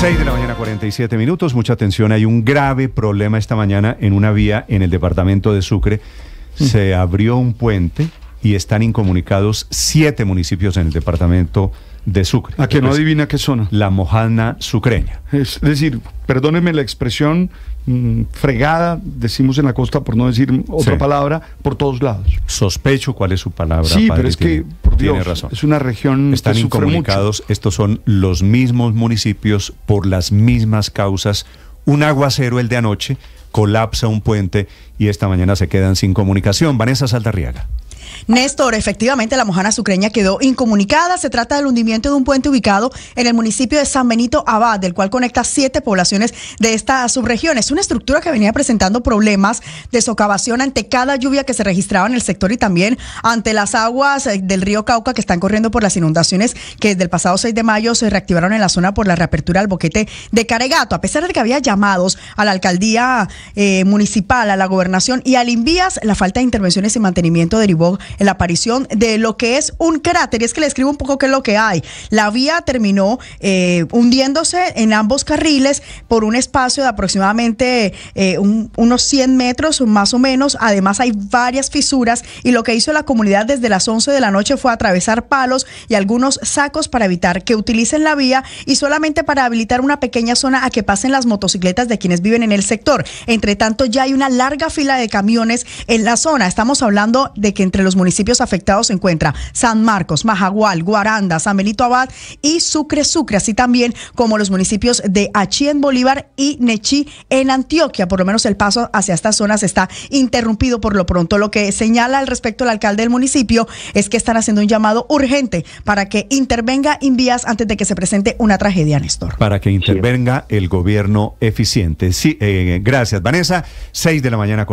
6 de la mañana, 47 minutos. Mucha atención. Hay un grave problema esta mañana en una vía en el departamento de Sucre. Se abrió un puente y están incomunicados siete municipios en el departamento de Sucre. A que no adivina qué zona. La Mojana sucreña. Es decir, perdóneme la expresión mm, fregada, decimos en la costa por no decir otra Sí. palabra, por todos lados. Sospecho cuál es su palabra. sí, padre, pero es que, tiene- razón. es una región Están que sufre mucho. incomunicados. Estos son los mismos municipios por las mismas causas. Un aguacero, el de anoche, colapsa un puente y esta mañana se quedan sin comunicación. Vanessa Saldarriaga. Néstor, efectivamente la mojana sucreña quedó incomunicada. Se trata del hundimiento de un puente ubicado en el municipio de San Benito Abad, del cual conecta siete poblaciones de esta subregión. Es una estructura que venía presentando problemas de socavación ante cada lluvia que se registraba en el sector y también ante las aguas eh, del río Cauca que están corriendo por las inundaciones que desde el pasado 6 de mayo se reactivaron en la zona por la reapertura del boquete de Caregato. A pesar de que había llamados a la alcaldía eh, municipal, a la gobernación y al Invías, la falta de intervenciones y mantenimiento derivó la aparición de lo que es un cráter. Y es que le escribo un poco qué es lo que hay. La vía terminó eh, hundiéndose en ambos carriles por un espacio de aproximadamente eh, un- unos 100 metros más o menos. Además hay varias fisuras y lo que hizo la comunidad desde las 11 de la noche fue atravesar palos y algunos sacos para evitar que utilicen la vía y solamente para habilitar una pequeña zona a que pasen las motocicletas de quienes viven en el sector. Entre tanto, ya hay una larga fila de camiones en la zona. Estamos hablando de que entre los municipios afectados se encuentra San Marcos, Majagual, Guaranda, San Benito Abad y Sucre Sucre, así también como los municipios de Achí en Bolívar y Nechí en Antioquia. Por lo menos el paso hacia estas zonas está interrumpido por lo pronto. Lo que señala al respecto el alcalde del municipio es que están haciendo un llamado urgente para que intervenga Invías antes de que se presente una tragedia, Néstor. Para que intervenga el gobierno eficiente. Sí, eh, gracias, Vanessa. 6 de la mañana.